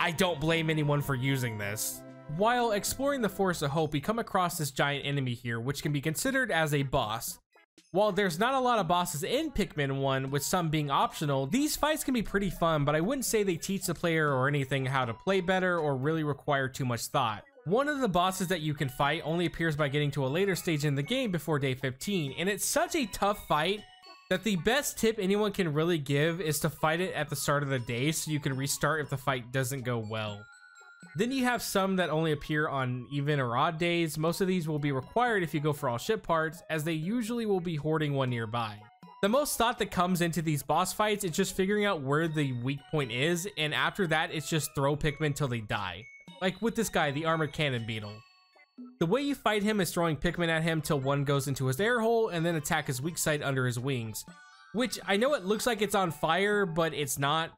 I don't blame anyone for using this. While exploring the Forest of Hope, we come across this giant enemy here, which can be considered as a boss. While there's not a lot of bosses in Pikmin 1, with some being optional, these fights can be pretty fun, but I wouldn't say they teach the player or anything how to play better or really require too much thought. One of the bosses that you can fight only appears by getting to a later stage in the game before day 15, and it's such a tough fight that the best tip anyone can really give is to fight it at the start of the day so you can restart if the fight doesn't go well. Then you have some that only appear on even or odd days. Most of these will be required if you go for all ship parts, as they usually will be hoarding one nearby. The most thought that comes into these boss fights is just figuring out where the weak point is, and after that, it's just throw Pikmin till they die. Like with this guy, the Armored Cannon Beetle. The way you fight him is throwing Pikmin at him till one goes into his air hole and then attack his weak side under his wings. Which I know it looks like it's on fire, but it's not.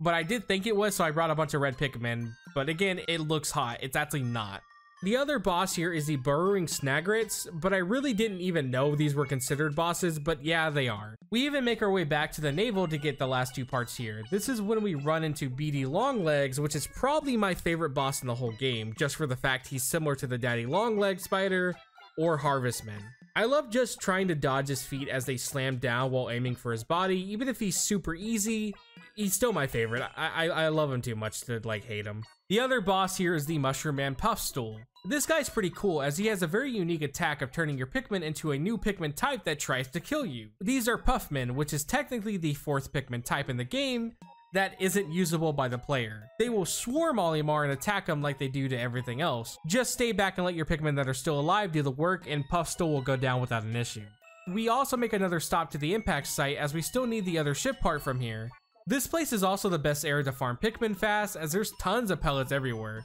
But I did think it was, so I brought a bunch of red Pikmin. But again, it looks hot. It's actually not. The other boss here is the Burrowing Snagrets, but I really didn't even know these were considered bosses, but yeah, they are. We even make our way back to the navel to get the last two parts here. This is when we run into Beady Long Legs, which is probably my favorite boss in the whole game, just for the fact he's similar to the Daddy Longleg spider or Harvestman. I love just trying to dodge his feet as they slam down while aiming for his body, even if he's super easy, he's still my favorite. I, I, I love him too much to like hate him. The other boss here is the Mushroom Man Puffstool. This guy's pretty cool as he has a very unique attack of turning your Pikmin into a new Pikmin type that tries to kill you. These are Puffmen, which is technically the fourth Pikmin type in the game that isn't usable by the player. They will swarm Olimar and attack him like they do to everything else. Just stay back and let your Pikmin that are still alive do the work and Puffstool will go down without an issue. We also make another stop to the impact site as we still need the other ship part from here. This place is also the best area to farm Pikmin fast as there's tons of pellets everywhere.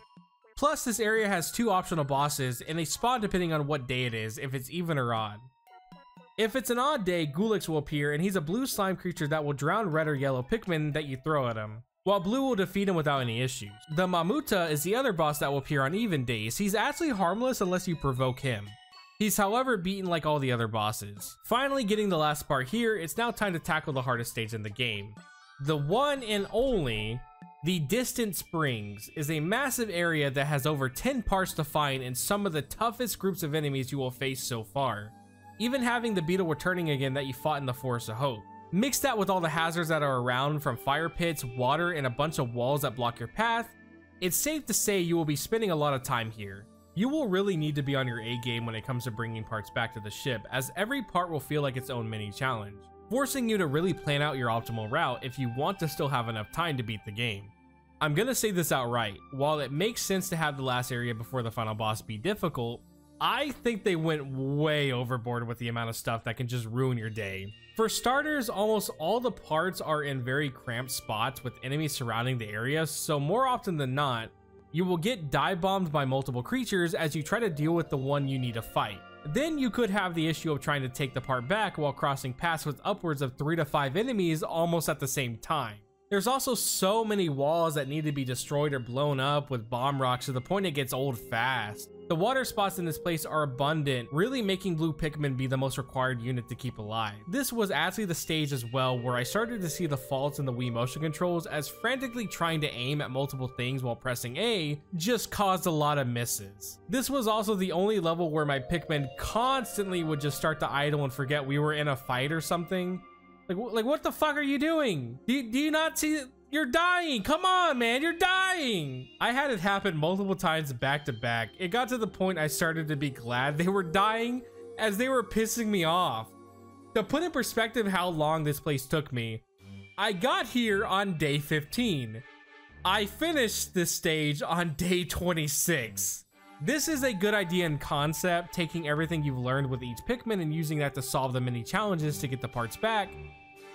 Plus, this area has two optional bosses, and they spawn depending on what day it is, if it's even or odd. If it's an odd day, Goolix will appear, and he's a blue slime creature that will drown red or yellow Pikmin that you throw at him, while blue will defeat him without any issues. The Mamuta is the other boss that will appear on even days. He's actually harmless unless you provoke him. He's however beaten like all the other bosses. Finally getting the last part here, it's now time to tackle the hardest stage in the game. The one and only the Distant Springs is a massive area that has over 10 parts to find and some of the toughest groups of enemies you will face so far. Even having the beetle returning again that you fought in the Forest of Hope. Mix that with all the hazards that are around from fire pits, water, and a bunch of walls that block your path, it's safe to say you will be spending a lot of time here. You will really need to be on your A game when it comes to bringing parts back to the ship, as every part will feel like its own mini challenge forcing you to really plan out your optimal route if you want to still have enough time to beat the game. I'm gonna say this outright, while it makes sense to have the last area before the final boss be difficult, I think they went way overboard with the amount of stuff that can just ruin your day. For starters, almost all the parts are in very cramped spots with enemies surrounding the area, so more often than not, you will get dive bombed by multiple creatures as you try to deal with the one you need to fight. Then you could have the issue of trying to take the part back while crossing paths with upwards of 3 to 5 enemies almost at the same time. There's also so many walls that need to be destroyed or blown up with bomb rocks to the point it gets old fast. The water spots in this place are abundant, really making blue Pikmin be the most required unit to keep alive. This was actually the stage as well where I started to see the faults in the Wii motion controls as frantically trying to aim at multiple things while pressing A just caused a lot of misses. This was also the only level where my Pikmin constantly would just start to idle and forget we were in a fight or something. Like, like what the fuck are you doing? Do, do you not see you're dying. Come on, man. You're dying. I had it happen multiple times back to back. It got to the point I started to be glad they were dying as they were pissing me off. To put in perspective how long this place took me, I got here on day 15. I finished this stage on day 26. This is a good idea in concept, taking everything you've learned with each Pikmin and using that to solve the mini challenges to get the parts back,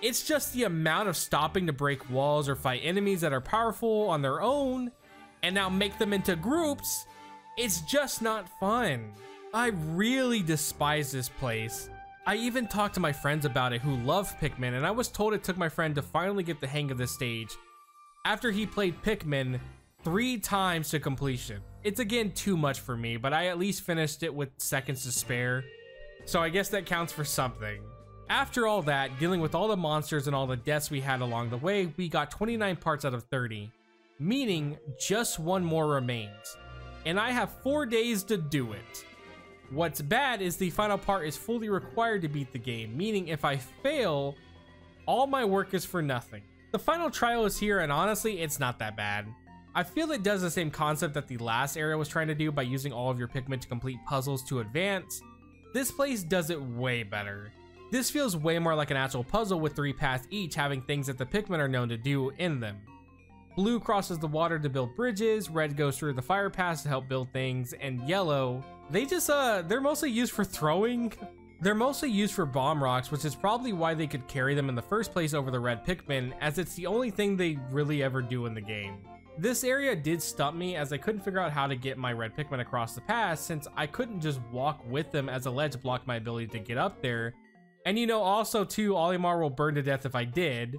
it's just the amount of stopping to break walls or fight enemies that are powerful on their own and now make them into groups. It's just not fun. I really despise this place. I even talked to my friends about it who love Pikmin and I was told it took my friend to finally get the hang of this stage after he played Pikmin three times to completion. It's again too much for me, but I at least finished it with seconds to spare. So I guess that counts for something. After all that, dealing with all the monsters and all the deaths we had along the way, we got 29 parts out of 30, meaning just one more remains. And I have 4 days to do it. What's bad is the final part is fully required to beat the game, meaning if I fail, all my work is for nothing. The final trial is here and honestly, it's not that bad. I feel it does the same concept that the last area was trying to do by using all of your Pikmin to complete puzzles to advance. This place does it way better. This feels way more like an actual puzzle with three paths each having things that the Pikmin are known to do in them. Blue crosses the water to build bridges, red goes through the fire pass to help build things, and yellow, they just, uh, they're mostly used for throwing. They're mostly used for bomb rocks, which is probably why they could carry them in the first place over the red Pikmin, as it's the only thing they really ever do in the game. This area did stump me as I couldn't figure out how to get my red Pikmin across the pass since I couldn't just walk with them as a ledge blocked my ability to get up there. And you know, also too, Olimar will burn to death if I did.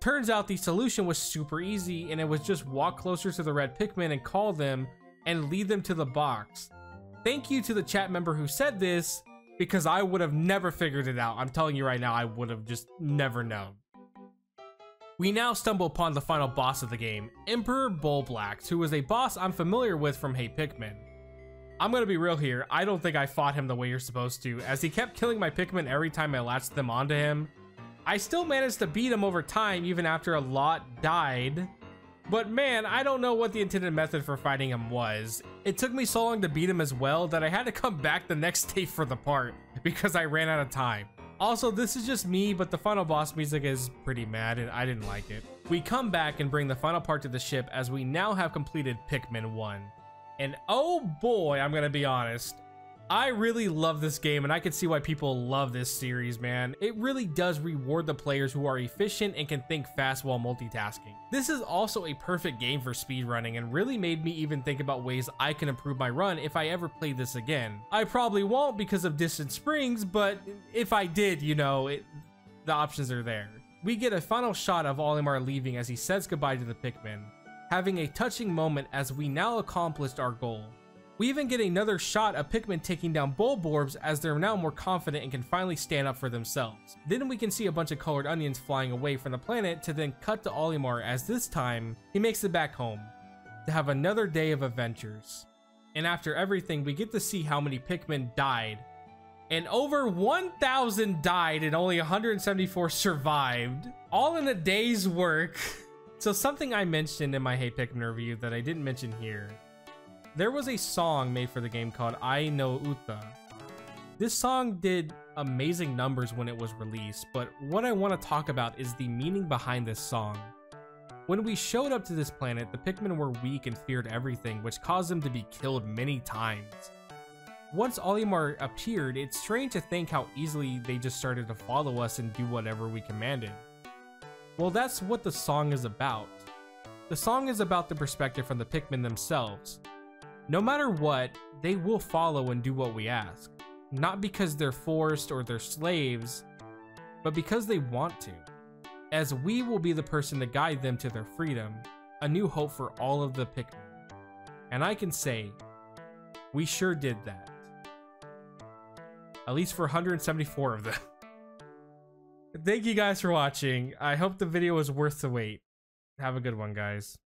Turns out the solution was super easy and it was just walk closer to the red Pikmin and call them and lead them to the box. Thank you to the chat member who said this because I would have never figured it out. I'm telling you right now, I would have just never known. We now stumble upon the final boss of the game, Emperor Bulblax, who is a boss I'm familiar with from Hey Pikmin. I'm gonna be real here, I don't think I fought him the way you're supposed to, as he kept killing my Pikmin every time I latched them onto him. I still managed to beat him over time even after a lot died, but man, I don't know what the intended method for fighting him was. It took me so long to beat him as well that I had to come back the next day for the part, because I ran out of time. Also, this is just me, but the final boss music is pretty mad and I didn't like it. We come back and bring the final part to the ship as we now have completed Pikmin 1. And oh boy, I'm gonna be honest, I really love this game and I can see why people love this series, man. It really does reward the players who are efficient and can think fast while multitasking. This is also a perfect game for speedrunning and really made me even think about ways I can improve my run if I ever play this again. I probably won't because of Distant Springs, but if I did, you know, it, the options are there. We get a final shot of Olimar leaving as he says goodbye to the Pikmin, having a touching moment as we now accomplished our goal. We even get another shot of Pikmin taking down Bulborbs as they're now more confident and can finally stand up for themselves. Then we can see a bunch of colored onions flying away from the planet to then cut to Olimar as this time, he makes it back home to have another day of adventures. And after everything, we get to see how many Pikmin died. And over 1,000 died and only 174 survived. All in a day's work. So something I mentioned in my Hey Pikmin review that I didn't mention here there was a song made for the game called Ai no Uta. This song did amazing numbers when it was released, but what I want to talk about is the meaning behind this song. When we showed up to this planet, the Pikmin were weak and feared everything, which caused them to be killed many times. Once Olimar appeared, it's strange to think how easily they just started to follow us and do whatever we commanded. Well, that's what the song is about. The song is about the perspective from the Pikmin themselves, no matter what, they will follow and do what we ask. Not because they're forced or they're slaves, but because they want to. As we will be the person to guide them to their freedom, a new hope for all of the Pikmin. And I can say, we sure did that. At least for 174 of them. Thank you guys for watching. I hope the video was worth the wait. Have a good one, guys.